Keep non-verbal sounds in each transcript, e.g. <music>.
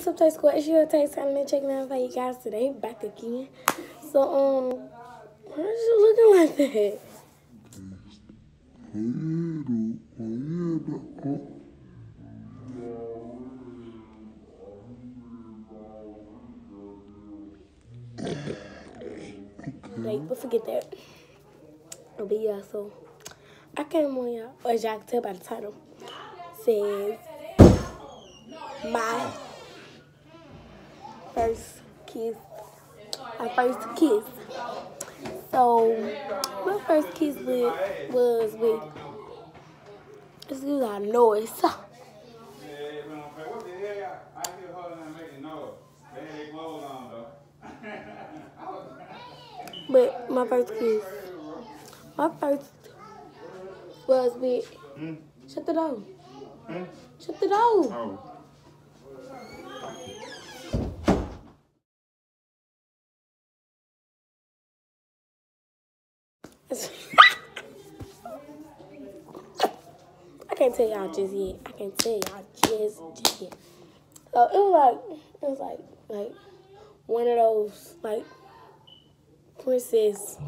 What's up, Tay Squad? It's your Tay Signing and checking out for you guys today. Back again. So, um, why is you looking like that? Like, but forget that. But yeah, so I came on y'all, as y'all can tell by the title, says my first kiss. My first kiss. So my first kiss with was with this is a noise. But my first kiss. My first was with hmm? Shut the door. Hmm? Shut the door. Oh. I can't tell y'all just yet. I can't tell y'all just just yet. So it was like it was like like one of those like princess.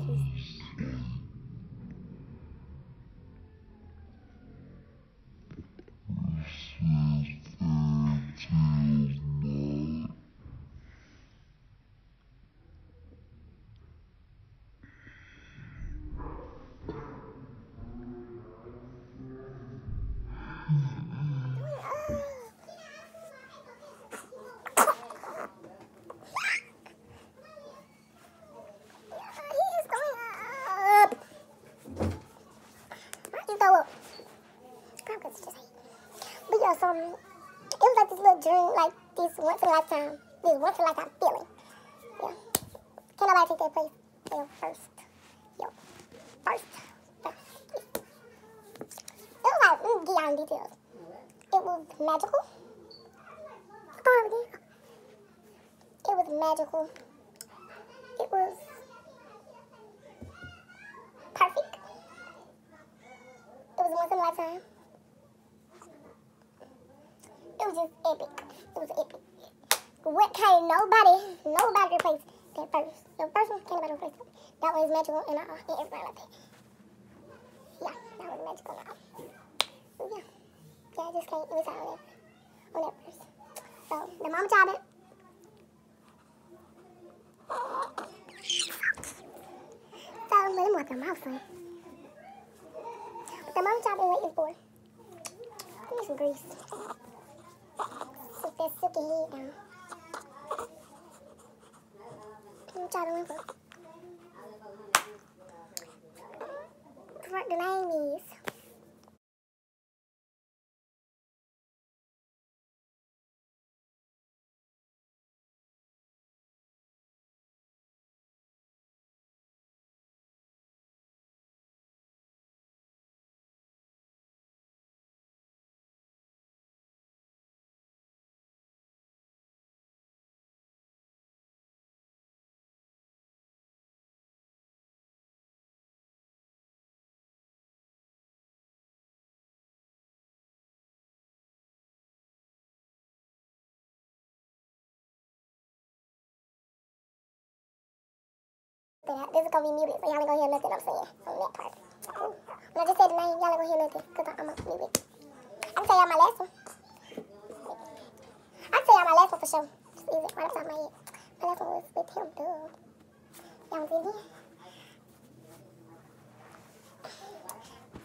He's going up. He's go up. I'm gonna just say. But yeah, so um, it was like this little dream, like this once in a lifetime, this once in a lifetime feeling. Yeah. Can nobody take that place? Yo, first. Yo, first. It was like, let me get y'all details. It was magical. It was magical. It was perfect. It was once in a lifetime. It was just epic. It was epic. What can't nobody, nobody replace that first. The first one can't nobody replace it. That one is magical and uh, and everything like that. Yeah, that was magical now. So yeah, yeah, I just can't miss out on that, on that first. So the mom job it. So let him wipe your mouth, son. What the mom job been waiting for? Give me some grease. Suki. Pinchado po. Right, the 90s. <laughs> This is gonna be muted, so y'all ain't gonna hear nothing I'm saying on that part. When I just said the name, y'all ain't gonna hear nothing because I'm gonna mute it. I can tell y'all my last one. I can tell y'all my last one for sure. Just easy, right off my head. My last one was with him, dude. Y'all was in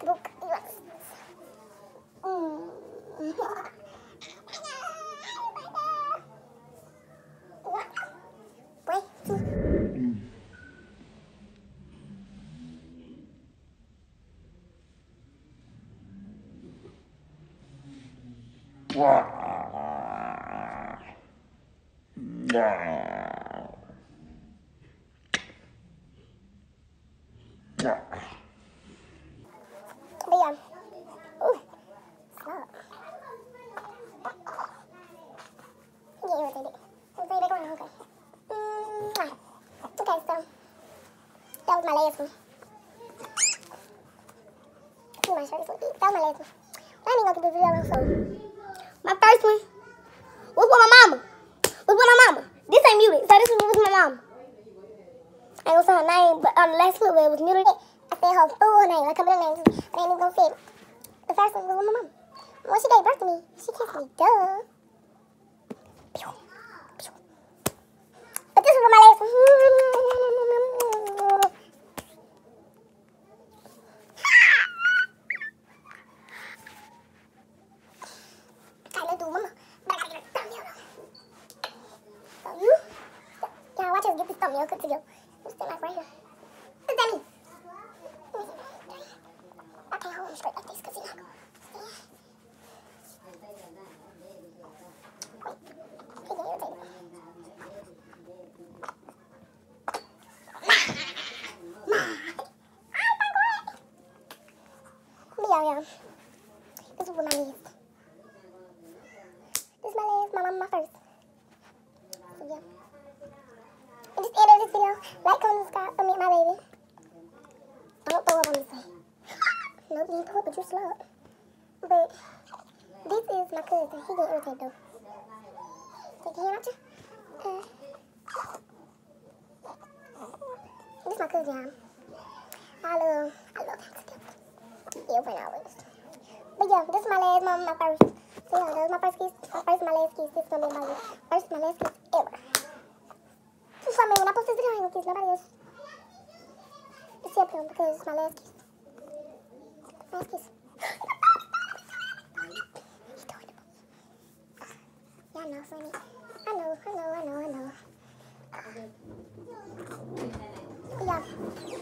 book, yes. But yeah. Ooh. Stop. Get irritated. I'm pretty big one. Okay. Mm, okay, so that was my last one. See, my shirt is so big. That was my last one. I ain't even gonna keep this video long, so my first one was with my mama. was with my mama. This ain't muted, so this one was my mama. I ain't gonna say her name, but on the last where it was muted, I said her full name, like her middle name. I ain't even gonna say it. The first one was with my mama. When she gave birth to me, she kissed me, duh. But this was my last one. I know do mama, but I gotta get a thumbnail though. So you, y'all watch us get this thumbnail cut together. I'm standing like right here. What's that mean? I can't hold him straight like this because he's not gonna stand. He get irritated. But yeah, yeah. This is what my last. This is my last, my mama, my first. So yeah. And just end of this video. Like, comment, subscribe for me and my baby. Don't throw up on this thing. <laughs> No, you didn't throw up, but you slut. But this is my cousin. He get irritated though. Take your hand out you. Uh, this is my cousin. I love, I love him to death. Yeah, when I was. But yeah, this is my last, my, my first. So yeah, that was my first kiss. My first, my last kiss. This is gonna be my first, my last kiss ever. So I mean, when I post this video, I ain't gonna kiss nobody else. Except him because it's my last kiss. Last kiss. Yeah, I know, Sonny. I know, I know, I know, I know. Yeah.